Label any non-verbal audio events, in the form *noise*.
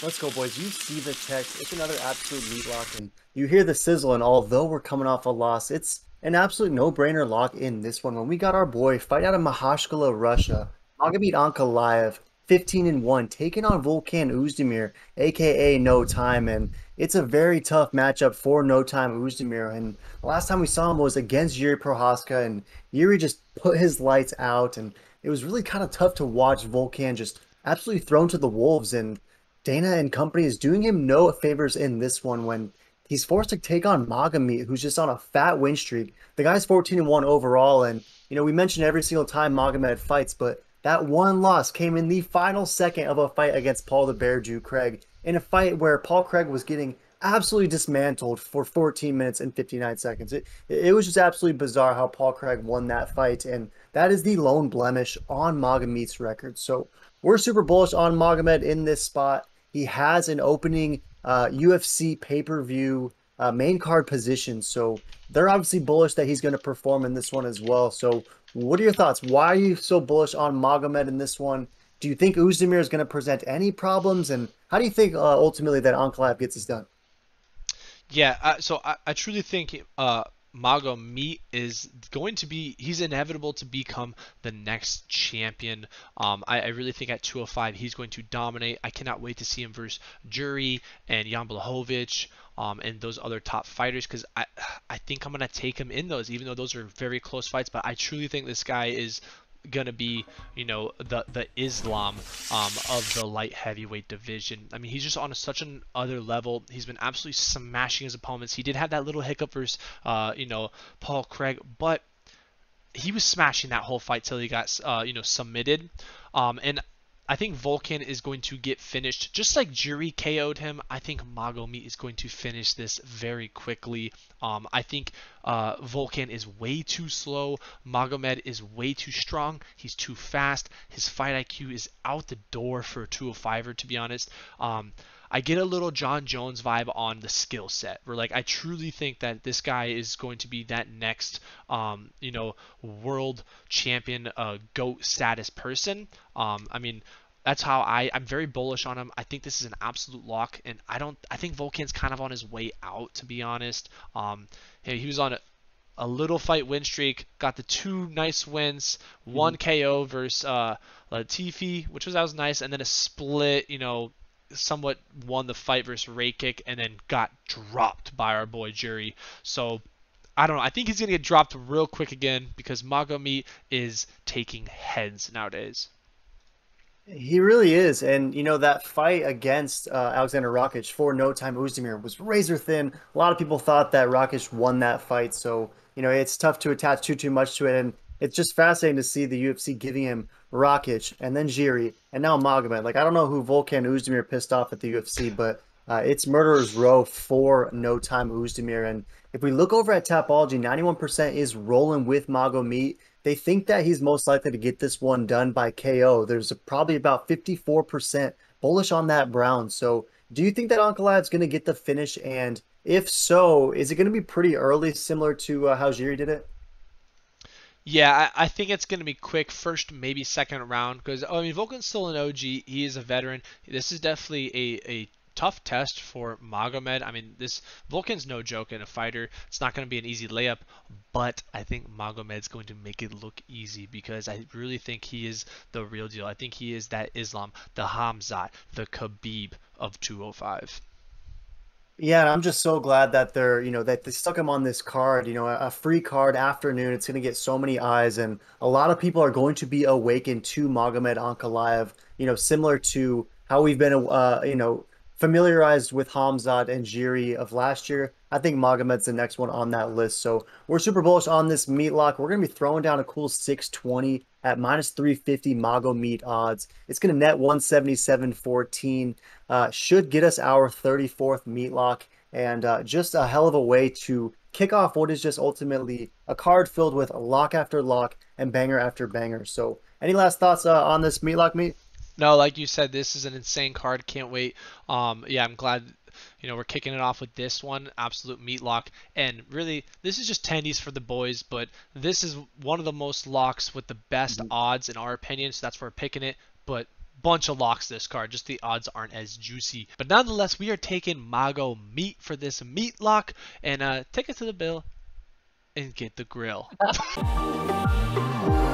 Let's go, boys. You see the text. It's another absolute meat lock, and you hear the sizzle. And although we're coming off a loss, it's an absolute no-brainer lock in this one. When we got our boy fight out of Makhachkala, Russia, Magomed Ankalaev, 15 and 1, taking on Volkan Oezdemir, aka No Time. And it's a very tough matchup for No Time Oezdemir. And the last time we saw him was against Jiri Prochazka, and Jiri just put his lights out. And it was really kind of tough to watch Volkan just absolutely thrown to the wolves. And Dana and company is doing him no favors in this one when he's forced to take on Magomed, who's just on a fat win streak. The guy's 14 and 1 overall. And, you know, we mentioned every single time Magomed fights, but that one loss came in the final second of a fight against Paul the Bear Jew Craig, in a fight where Paul Craig was getting absolutely dismantled for 14 minutes and 59 seconds. It, it was just absolutely bizarre how Paul Craig won that fight, and that is the lone blemish on Magomed's record. So we're super bullish on Magomed in this spot. He has an opening uh, UFC pay per view uh, main card position, so they're obviously bullish that he's going to perform in this one as well. So what are your thoughts? Why are you so bullish on Magomed in this one? Do you think Oezdemir is going to present any problems? And how do you think uh, ultimately that Ankalaev gets this done? Yeah, uh, so I, I, truly think uh, Magomed is going to be, he's inevitable to become the next champion. Um, I, I, really think at 205 he's going to dominate. I cannot wait to see him versus Jiri and Jan Blachowicz um, and those other top fighters because I I think I'm gonna take him in those, even though those are very close fights. But I truly think this guy is gonna be you know the the Islam um, of the light heavyweight division. I mean he's just on a, such an other level. He's been absolutely smashing his opponents. He did have that little hiccup versus uh, you know Paul Craig, but he was smashing that whole fight till he got uh, you know submitted. Um, and I think Volkan is going to get finished just like Jiri KO'd him. I think Magomed is going to finish this very quickly. Um, I think uh, Volkan is way too slow. Magomed is way too strong. He's too fast. His fight IQ is out the door for a 205er, to be honest. Um, I get a little Jon Jones vibe on the skill set. Where like I truly think that this guy is going to be that next, um, you know, world champion, uh, goat status person. Um, I mean, that's how I I'm very bullish on him. I think this is an absolute lock, and I don't I think Volkan's kind of on his way out to be honest. Um, he was on a, a little fight win streak, got the two nice wins, one mm-hmm. KO versus uh, Latifi, which was that was nice, and then a split, you know, somewhat won the fight versus Rakic and then got dropped by our boy Jiri. So I don't know. I think he's gonna get dropped real quick again because Magomed is taking heads nowadays. He really is, and you know that fight against uh, Alexander Rakic for No Time Oezdemir was razor thin. A lot of people thought that Rakic won that fight, so you know it's tough to attach too too much to it. And it's just fascinating to see the UFC giving him Rakic and then Jiri and now Magomed. Like I don't know who Volkan Oezdemir pissed off at the UFC, but uh, it's murderer's row for no time Oezdemir. And if we look over at Tapology, 91% is rolling with Magomed. They think that he's most likely to get this one done by KO. There's probably about 54% bullish on that Brown. So do you think that Ankalaev's going to get the finish? And if so, is it going to be pretty early, similar to uh, how Jiri did it? Yeah, I, I think it's going to be quick, first maybe second round, because I mean Volkan's still an OG. He is a veteran. This is definitely a, a tough test for Magomed. I mean, this Volkan's no joke in a fighter. It's not going to be an easy layup, but I think Magomed's going to make it look easy because I really think he is the real deal. I think he is that Islam, the Hamzat, the Khabib of 205. Yeah, I'm just so glad that they're, you know, that they stuck him on this card, you know, a free card afternoon. It's going to get so many eyes, and a lot of people are going to be awakened to Magomed Ankalaev, you know, similar to how we've been, uh, you know, familiarized with Hamzat and Jiri of last year. I think Magomed's the next one on that list. So we're super bullish on this meat lock. We're going to be throwing down a cool 620 at minus 350 Magomed odds. It's going to net 177.14. Uh, should get us our 34th meat lock and uh, just a hell of a way to kick off what is just ultimately a card filled with lock after lock and banger after banger. So any last thoughts uh, on this meat lock meat? No, like you said, this is an insane card. Can't wait. Um, yeah, I'm glad you know, we're kicking it off with this one, absolute meat lock. And really, this is just tendies for the boys, but this is one of the most locks with the best mm. odds in our opinion. So that's where we're picking it. But bunch of locks this card. Just the odds aren't as juicy. But nonetheless, we are taking Mago Meat for this meat lock. And uh, take it to the bill and get the grill. *laughs*